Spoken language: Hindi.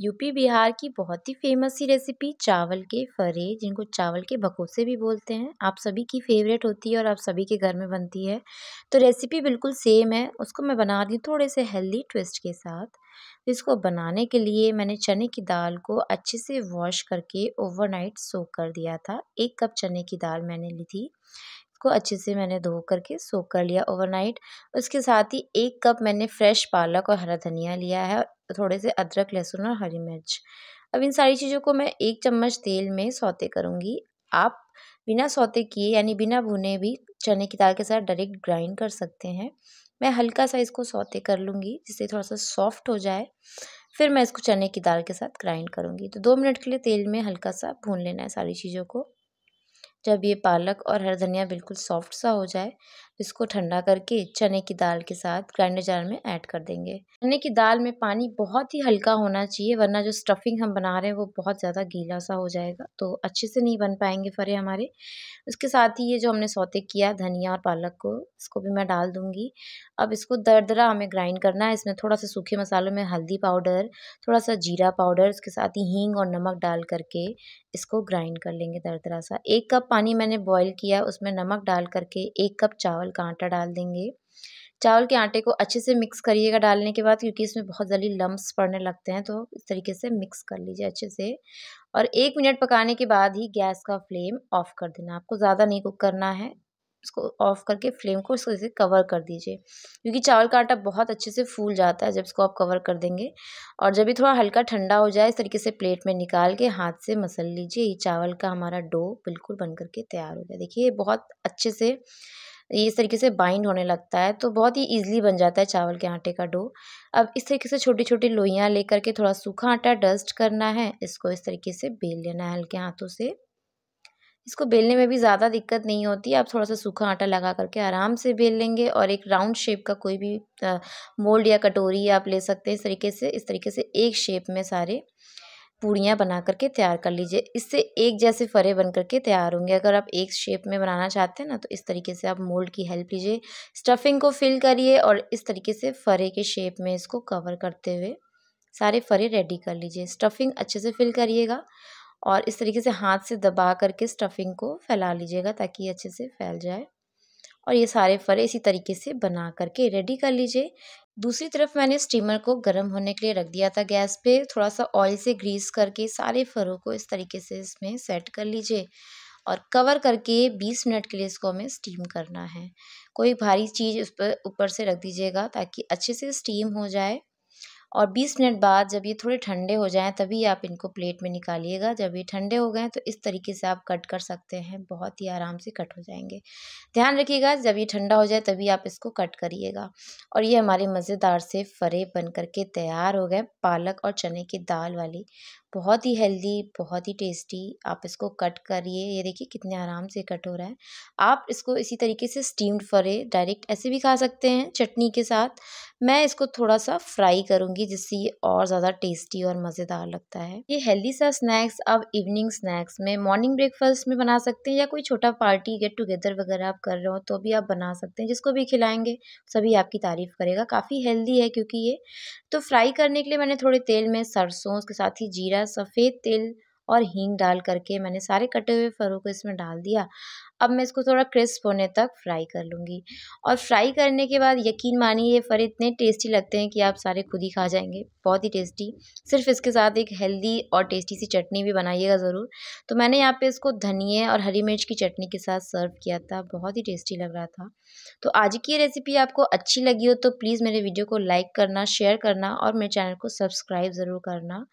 यूपी बिहार की बहुत ही फ़ेमस सी रेसिपी चावल के फरे, जिनको चावल के भकोसे भी बोलते हैं। आप सभी की फेवरेट होती है और आप सभी के घर में बनती है। तो रेसिपी बिल्कुल सेम है। उसको मैं बना दी थोड़े से हेल्दी ट्विस्ट के साथ। इसको बनाने के लिए मैंने चने की दाल को अच्छे से वॉश करके ओवरनाइट सोक कर दिया था। एक कप चने की दाल मैंने ली थी। इसको अच्छे से मैंने धो करके सोक कर लिया ओवरनाइट उसके साथ ही एक कप मैंने फ्रेश पालक और हरा धनिया लिया है, थोड़े से अदरक, लहसुन और हरी मिर्च। अब इन सारी चीज़ों को मैं एक चम्मच तेल में सौते करूँगी। आप बिना सौते किए, यानी बिना भुने भी चने की दाल के साथ डायरेक्ट ग्राइंड कर सकते हैं। मैं हल्का सा इसको सौते कर लूँगी, जिससे थोड़ा सा सॉफ्ट हो जाए। फिर मैं इसको चने की दाल के साथ ग्राइंड करूँगी। तो दो मिनट के लिए तेल में हल्का सा भून लेना है सारी चीज़ों को। जब ये पालक और हरा धनिया बिल्कुल सॉफ्ट सा हो जाए इसको ठंडा करके चने की दाल के साथ ग्राइंडर जार में ऐड कर देंगे। चने की दाल में पानी बहुत ही हल्का होना चाहिए, वरना जो स्टफिंग हम बना रहे हैं वो बहुत ज़्यादा गीला सा हो जाएगा तो अच्छे से नहीं बन पाएँगे फरे हमारे। उसके साथ ही ये जो हमने सौते किया धनिया और पालक को, इसको भी मैं डाल दूँगी। अब इसको दरदरा हमें ग्राइंड करना है, इसमें थोड़ा सा सूखे मसालों में हल्दी पाउडर थोड़ा सा जीरा पाउडर उसके साथ ही हींग और नमक डाल करके इसको ग्राइंड कर लेंगे दरदरा सा। एक कप पानी मैंने बॉईल किया, उसमें नमक डाल करके एक कप चावल का आटा डाल देंगे। चावल के आटे को अच्छे से मिक्स करिएगा डालने के बाद, क्योंकि इसमें बहुत जल्दी लम्ब्स पड़ने लगते हैं तो इस तरीके से मिक्स कर लीजिए अच्छे से। और एक मिनट पकाने के बाद ही गैस का फ्लेम ऑफ़ कर देना। आपको ज़्यादा नहीं कुक करना है, इसको ऑफ़ करके फ्लेम को इसको इसे कवर कर दीजिए। क्योंकि चावल का आटा बहुत अच्छे से फूल जाता है जब इसको आप कवर कर देंगे। और जब भी थोड़ा हल्का ठंडा हो जाए, इस तरीके से प्लेट में निकाल के हाथ से मसल लीजिए। ये चावल का हमारा डो बिल्कुल बन करके तैयार हो जाए। देखिए, ये बहुत अच्छे से ये इस तरीके से बाइंड होने लगता है तो बहुत ही ईजिली बन जाता है चावल के आटे का डो। अब इस तरीके से छोटी छोटी लोइयाँ लेकर के थोड़ा सूखा आटा डस्ट करना है, इसको इस तरीके से बेल लेना है हल्के हाथों से। इसको बेलने में भी ज़्यादा दिक्कत नहीं होती, आप थोड़ा सा सूखा आटा लगा करके आराम से बेल लेंगे और एक राउंड शेप का कोई भी मोल्ड या कटोरी आप ले सकते हैं इस तरीके से, इस तरीके से एक शेप में सारे। पूड़ियाँ बना करके तैयार कर लीजिए। इससे एक जैसे फरे बन करके तैयार होंगे। अगर आप एक शेप में बनाना चाहते हैं ना तो इस तरीके से आप मोल्ड की हेल्प लीजिए। स्टफिंग को फिल करिए और इस तरीके से फरे के शेप में इसको कवर करते हुए सारे फरे रेडी कर लीजिए। स्टफिंग अच्छे से फिल करिएगा और इस तरीके से हाथ से दबा करके स्टफिंग को फैला लीजिएगा ताकि अच्छे से फैल जाए। और ये सारे फरे इसी तरीके से बना करके रेडी कर लीजिए। दूसरी तरफ़ मैंने स्टीमर को गर्म होने के लिए रख दिया था गैस पे। थोड़ा सा ऑयल से ग्रीस करके सारे फरों को इस तरीके से इसमें सेट कर लीजिए और कवर करके 20 मिनट के लिए इसको हमें स्टीम करना है। कोई भारी चीज़ उस पर, ऊपर से रख दीजिएगा ताकि अच्छे से स्टीम हो जाए। और 20 मिनट बाद जब ये थोड़े ठंडे हो जाएँ, तभी आप इनको प्लेट में निकालिएगा। जब ये ठंडे हो गए तो इस तरीके से आप कट कर सकते हैं। बहुत ही आराम से कट हो जाएँगे। ध्यान रखिएगा, जब ये ठंडा हो जाए, तभी आप इसको कट करिएगा। और ये हमारे मज़ेदार से फरे बन करके तैयार हो गए, पालक और चने की दाल वाली बहुत ही हेल्दी, बहुत ही टेस्टी, आप इसको कट करिए। ये देखिए कितने आराम से कट हो रहा है। आप इसको इसी तरीके से स्टीम्ड फरे डायरेक्ट ऐसे भी खा सकते हैं चटनी के साथ। मैं इसको थोड़ा सा फ्राई करूँगी जिससे ये और ज़्यादा टेस्टी और मज़ेदार लगता है। ये हेल्दी सा स्नैक्स आप इवनिंग स्नैक्स में मॉर्निंग ब्रेकफास्ट में बना सकते हैं या कोई छोटा पार्टी गेट टुगेदर वगैरह आप कर रहे हो तो भी आप बना सकते हैं, जिसको भी खिलाएँगे, सभी आपकी तारीफ़ करेगा। काफ़ी हेल्दी है क्योंकि ये। तो फ्राई करने के लिए मैंने थोड़े तेल में सरसों, उसके साथ ही जीरा लिया सफ़ेद तिल और हींग डाल करके मैंने सारे कटे हुए फरों को इसमें डाल दिया। अब मैं इसको थोड़ा क्रिस्प होने तक फ्राई कर लूँगी। और फ्राई करने के बाद यकीन मानिए, ये फर इतने टेस्टी लगते हैं कि आप सारे खुद ही खा जाएँगे। बहुत ही टेस्टी। सिर्फ़ इसके साथ एक हेल्दी और टेस्टी सी चटनी भी बनाइएगा ज़रूर। तो मैंने यहाँ पे इसको धनिए और हरी मिर्च की चटनी के साथ सर्व किया था। बहुत ही टेस्टी लग रहा था। तो आज की रेसिपी आपको अच्छी लगी हो तो प्लीज़ मेरे वीडियो को लाइक करना, शेयर करना और मेरे चैनल को सब्सक्राइब ज़रूर करना।